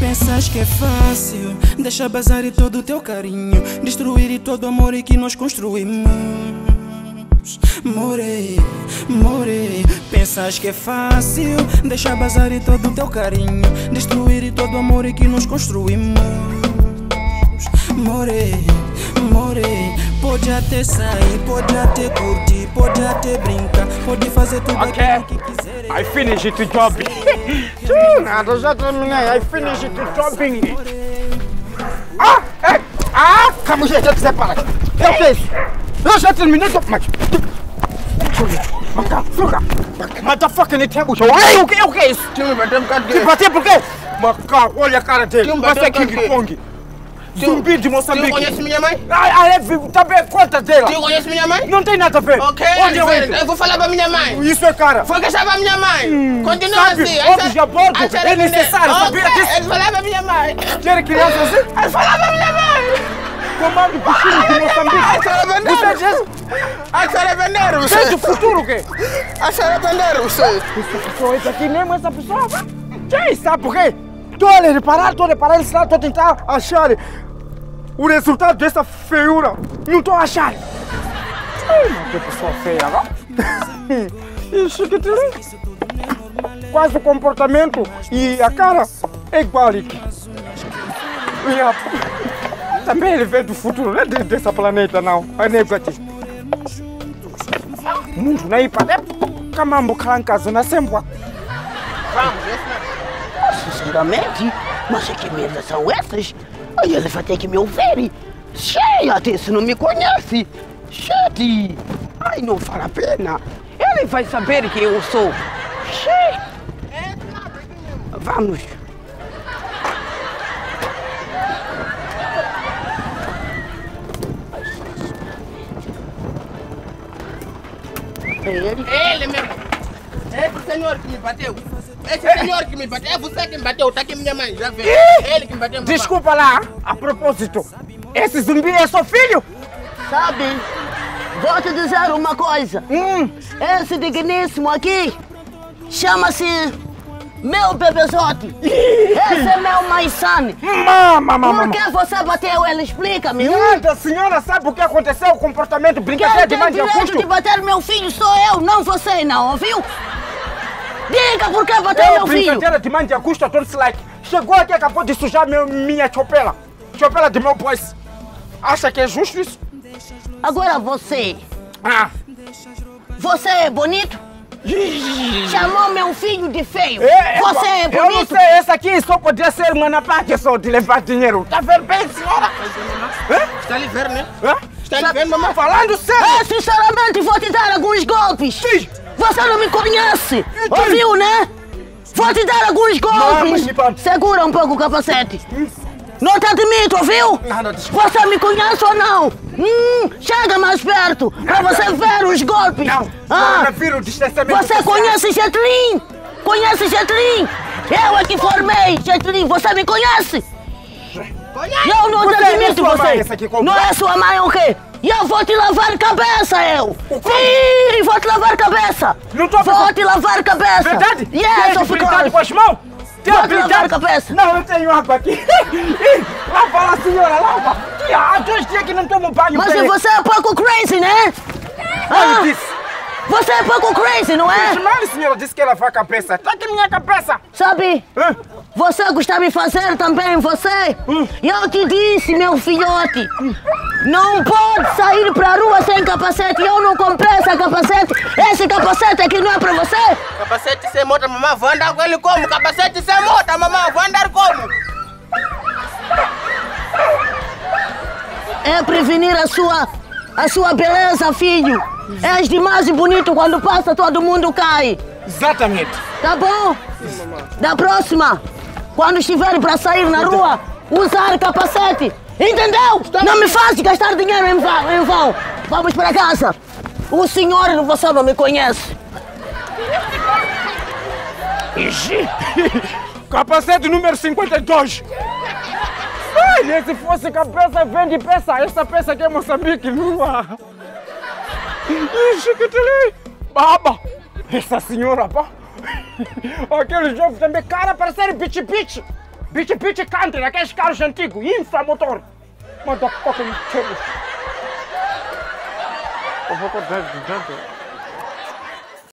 Pensas que é fácil. Deixar bazar e todo o teu carinho. Destruir e todo o amor que nós construímos. Morei, morei Pensas que é fácil. Deixar bazar e todo o teu carinho. Destruir e todo o amor que nós construímos. Morei, morei Pode até sair, pode até curtir Pode até brincar. Pode fazer tudo Ok. aquilo que quiser I finish it job. Tchau, nada, já terminei. I finish it shopping. Ah, é, ah, como já já quiser parar. É o que é isso? Eu já terminei, tô- mas... Macaco, Motherfucking table show. Ei, o que, o que é isso? Tio, me bateu por causa de Zumbi de Moçambique. conhece minha mãe? Ai, é, também conta dela. Tio, conhece minha mãe? Não tem nada a ver. Ok, Onde eu entro? eu vou falar pra minha mãe. Isso é cara. Foi que estava a minha mãe. Continua sabe, assim. homens de aborto, a é necessário Ok, saber disso. Ele falava pra minha mãe. Quer criança assim? Ele falava pra minha mãe. Comando Puxinho de A Moçambique. senhora Você venderam. diz? A senhora venderam. Você é do futuro o quê? A senhora venderam. Você. Essa pessoa, esse aqui mesmo, essa pessoa. Quem sabe por quê? Estou a reparar, estou a reparar, estou a tentar achar o resultado dessa feiura. Não estou a achar. Ai, mas que pessoa feia, não? Ixi, que delícia. Quase o comportamento e a cara é igual aqui. Também ele veio do futuro, não é de- desse planeta, não. É negativo. Mundu naipa kamambo khalankazi nasembwa Mas que merda são essas? Aí ele vai ter que me ouvir. Cheia, até se não me conhece. Gente, ai, não vale a pena. Ele vai saber quem eu sou. Cheia. Vamos. É ele? Ele mesmo. Esse senhor que me bateu. Esse senhor que me bateu. É você que me bateu. Tá aqui minha mãe. Já vê. Ele que me bateu. Desculpa lá, a propósito, esse zumbi é seu filho? Sabe, vou te dizer uma coisa. Hum, Esse digníssimo aqui chama-se meu bebezote. Esse é meu maisane. mama, Por mama. que você bateu ele? Explica-me. Nada, a senhora sabe o que aconteceu, o comportamento, brincadeira Quem de tem mãe de direito Augusto? de bater meu filho sou eu, não você, não, ouviu? Diga por que bateu É meu filho. brincadeira de mãe de Augusto, don't like. Chegou aqui e acabou de sujar meu, minha chopela. Chopela de meu boys. Acha que é justo isso? Agora você, Ah, você é bonito? Chamou meu filho de feio. é, você é Eu não bonito? sei, esse aqui só podia ser uma parte só de levar dinheiro. Tá vendo bem, senhora? Está ali vendo, né? Está ali vendo, mamãe? Falando sério. Eu, sinceramente, vou te dar alguns golpes. Sim. Você não me conhece. Ouviu, né? Vou te dar alguns golpes. Segura um pouco o capacete. Não te admito, ouviu? Nada, desculpa. Você me conhece ou não? Hum, chega mais perto para você ver os golpes. Não, Ah, prefiro o distanciamento você conhece Jetrin? Conhece Jetrin? Eu é que formei Jetrin. Você me conhece? Eu não Você é admito sua você. mãe, essa aqui, como- não é sua mãe o quê? E eu vou te lavar cabeça, eu. Sim, vou te lavar cabeça. Não tô Vou te lavar cabeça. Verdade? Yes, Tem of habilidade com as mãos? Tem Vou te lavar a cabeça. Não, eu tenho água aqui. Lava lá, senhora, lava. Há dois dias que não tomo banho. Mas você é pouco crazy, né? Ah. Você é pouco crazy, não é? Chamar a senhora disse que ela vai a cabeça. Tá aqui minha cabeça. Sabe? Hã? Você gostava de fazer também, você? E eu te disse, meu filhote, não pode sair pra rua sem capacete. Eu não comprei esse capacete. Esse capacete aqui não é pra você? Capacete sem moto, mamãe. Vou andar com ele como? Capacete sem moto, mamãe. Vou andar como? É prevenir a sua, a sua beleza, filho. És demais e bonito quando passa, todo mundo cai. Exatamente. Tá bom? Da próxima, quando estiver para sair na rua, usar capacete. Entendeu? Não me faz gastar dinheiro em vão, em vão. Vamos para casa. O senhor, você não me conhece. Capacete número 52. Ai, se fosse cabeça, vende peça. Essa peça aqui é Moçambique, lua. Ixi, que tele. Baba. Essa senhora, pá. Aquele jovem também, cara, parecendo pitch-pitch. Bicho, bicho, country, aqueles carros antigos, inframotor. Motherfucking carros. Eu vou cortar de dentro.